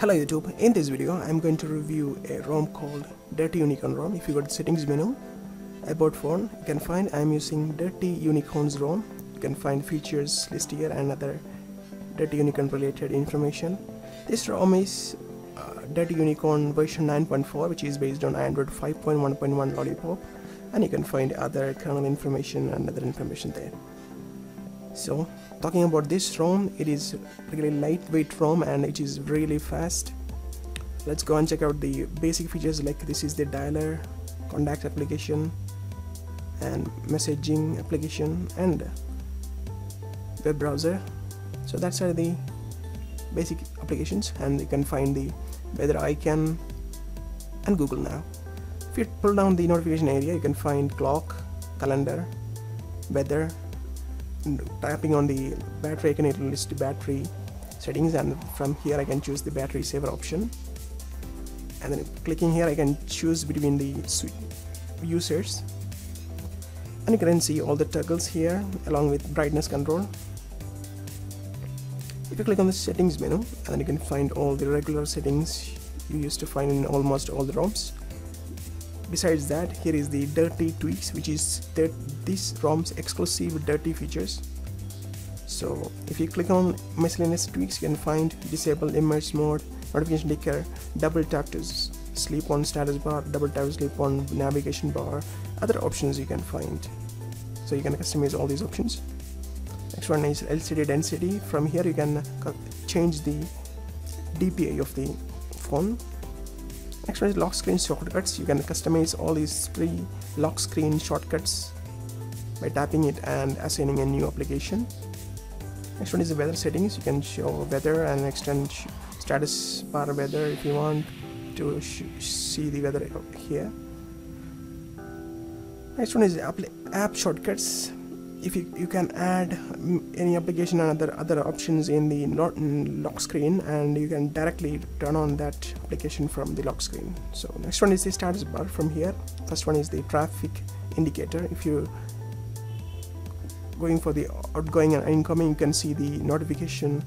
Hello YouTube, in this video I'm going to review a ROM called Dirty Unicorn ROM. If you go to settings menu, about phone, you can find I'm using Dirty Unicorns ROM. You can find features list here and other Dirty Unicorn related information. This ROM is uh, Dirty Unicorn version 9.4 which is based on Android 5.1.1 Lollipop and you can find other kernel information and other information there. So talking about this ROM, it is really lightweight ROM and it is really fast. Let's go and check out the basic features like this is the dialer, contact application and messaging application and web browser. So that's are the basic applications and you can find the weather icon and Google Now. If you pull down the notification area you can find clock, calendar, weather tapping on the battery icon it will list the battery settings and from here I can choose the battery saver option. And then clicking here I can choose between the users. And you can see all the toggles here along with brightness control. If you click on the settings menu and then you can find all the regular settings you used to find in almost all the ROMs besides that here is the dirty tweaks which is this ROM's exclusive dirty features. So if you click on miscellaneous tweaks you can find disable immerse mode notification ticker double tap to sleep on status bar double tap to sleep on navigation bar other options you can find. So you can customize all these options. Next one is LCD density. From here you can uh, change the DPI of the phone Next one is lock screen shortcuts. You can customize all these three lock screen shortcuts by tapping it and assigning a new application. Next one is the weather settings. You can show weather and extend status bar weather if you want to see the weather here. Next one is app, app shortcuts if you, you can add any application and other other options in the lock screen and you can directly turn on that application from the lock screen. So next one is the status bar from here. First one is the traffic indicator. If you going for the outgoing and incoming you can see the notification.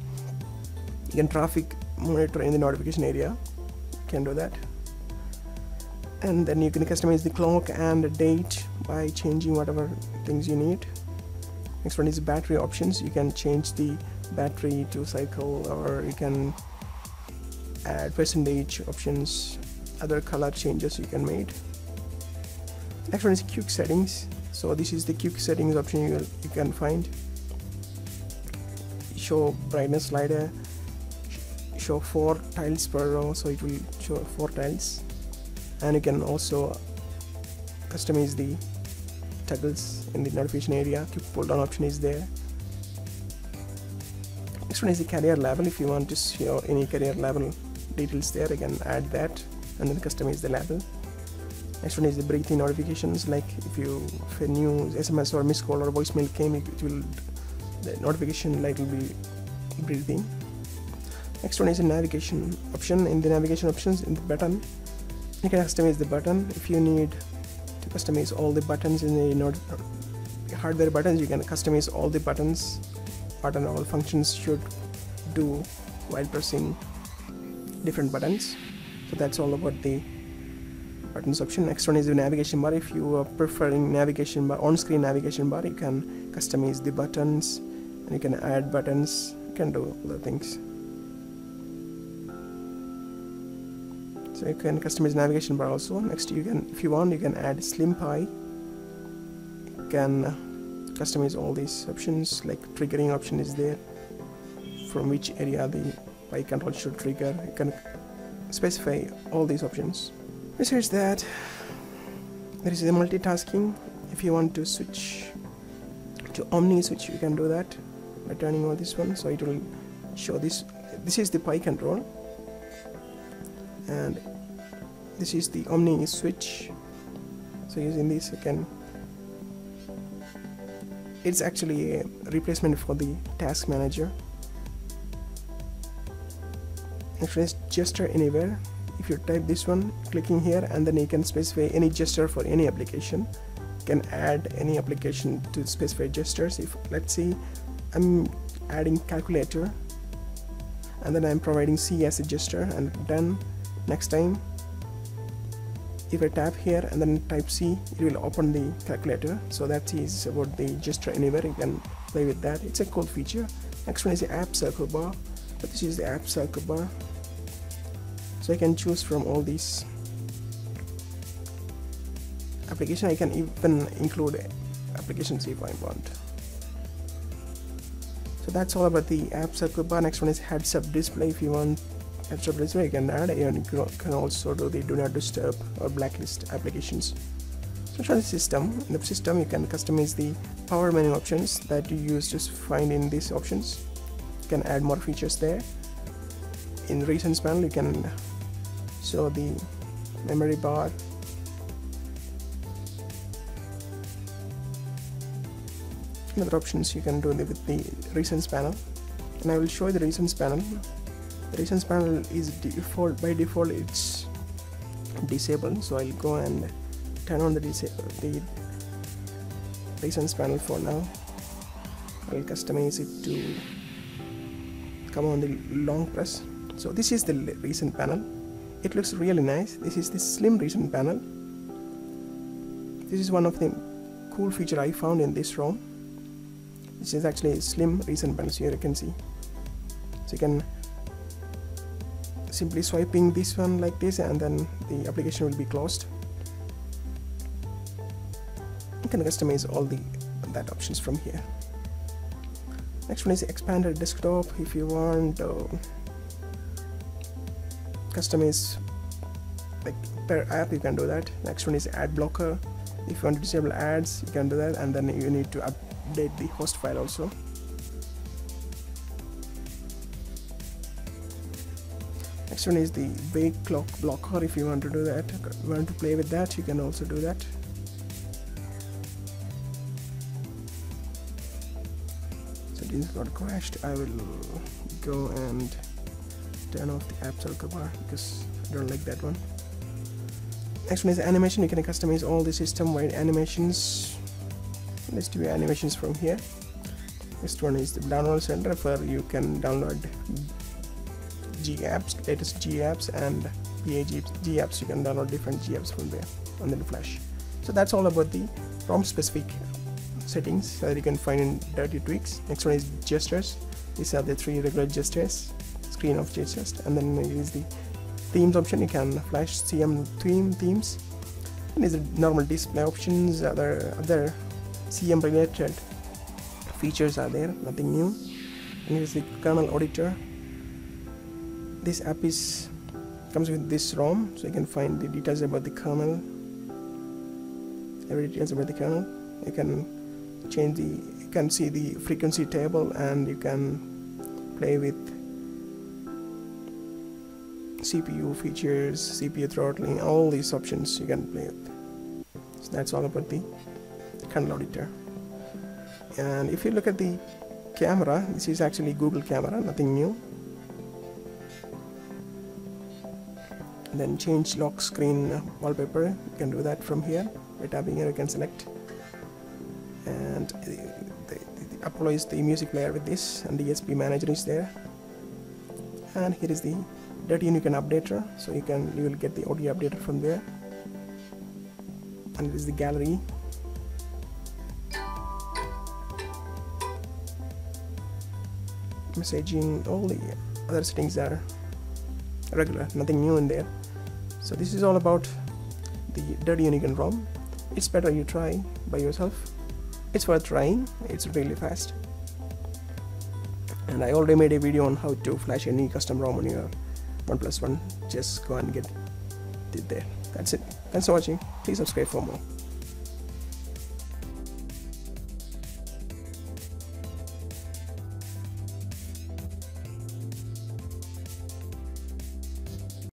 You can traffic monitor in the notification area. You can do that. And then you can customize the clock and the date by changing whatever things you need next one is battery options. You can change the battery to cycle or you can add percentage options other color changes you can make. Next one is quick settings. So this is the quick settings option you, you can find. Show brightness slider. Show four tiles per row so it will show four tiles. And you can also customize the toggles in the notification area. Quick pull down option is there. Next one is the carrier label if you want to show any carrier label details there you can add that. And then customize the label next one is the breathing notifications. Like if you if a new sms or missed call or voicemail came it will the notification light will be breathing. Next one is a navigation option. In the navigation options in the button you can customize the button. If you need to customize all the buttons in the node hardware buttons you can customize all the buttons button all functions should do while pressing different buttons. So that's all about the buttons option. Next one is the navigation bar. If you are preferring navigation bar on-screen navigation bar you can customize the buttons and you can add buttons you can do other things so you can customize navigation bar also. Next you can if you want you can add slim pie. You can uh, customize all these options like triggering option is there from which area the pie control should trigger. You can specify all these options. Besides that there is the multitasking. If you want to switch to omni switch you can do that by turning on this one. So it will show this this is the pie control and this is the Omni switch. So using this you can it's actually a replacement for the task manager. Next is gesture anywhere. If you type this one clicking here and then you can specify any gesture for any application. You can add any application to specify gestures. If let's see I'm adding calculator and then I'm providing C as a gesture and done next time if I tap here and then type C it will open the calculator. So that is about the gesture anywhere. You can play with that. It's a cool feature. Next one is the app circle bar. This is the app circle bar. So I can choose from all these application. I can even include applications if I want. So that's all about the app circle bar. Next one is heads up display if you want up you can add and you can also do the do not disturb or blacklist applications. So try the system. In the system you can customize the power menu options that you use to find in these options. You can add more features there. In recent panel you can show the memory bar. Other options you can do with the recents panel and I will show you the recents panel recents panel is default by default it's disabled so I'll go and turn on the, the recents panel for now. I'll customize it to come on the long press. So this is the recent panel. It looks really nice. This is the slim recent panel. This is one of the cool feature I found in this ROM. This is actually slim recent panels here you can see. So you can simply swiping this one like this and then the application will be closed. You can customize all the that options from here. Next one is expanded desktop if you want uh, customize like per app you can do that. Next one is ad blocker. If you want to disable ads you can do that and then you need to update the host file also next one is the wakelock blocker. If you want to do that want to play with that you can also do that. So this got crashed. I will go and turn off the app circle bar because I don't like that one. Next one is animation. You can customize all the system wide animations. Let's do animations from here. Next one is the download center where you can download G apps latest G apps and PAG G apps you can download different G apps from there and then flash. So that's all about the ROM specific settings that you can find in dirty tweaks. Next one is gestures. These are the three regular gestures screen of gestures and then is the themes option. You can flash CM theme themes. And these are normal display options. Other other CM related features are there nothing new. And here's the kernel auditor this app is comes with this ROM so you can find the details about the kernel. Every details about the kernel. You can change the you can see the frequency table and you can play with CPU features CPU throttling all these options you can play with. So that's all about the kernel auditor. And if you look at the camera this is actually Google camera nothing new and then change lock screen wallpaper. You can do that from here by tapping here. You can select. And the, the, the Apollo is the music player with this and the DSP manager is there. And here is the Dirty Unicorn updater so you can you will get the audio updater from there. And it is the gallery. Messaging all the other settings are regular. Nothing new in there so this is all about the dirty unicorn ROM. It's better you try by yourself. It's worth trying. It's really fast. And I already made a video on how to flash any custom ROM on your OnePlus One. Just go and get it there. That's it. Thanks for watching. Please subscribe for more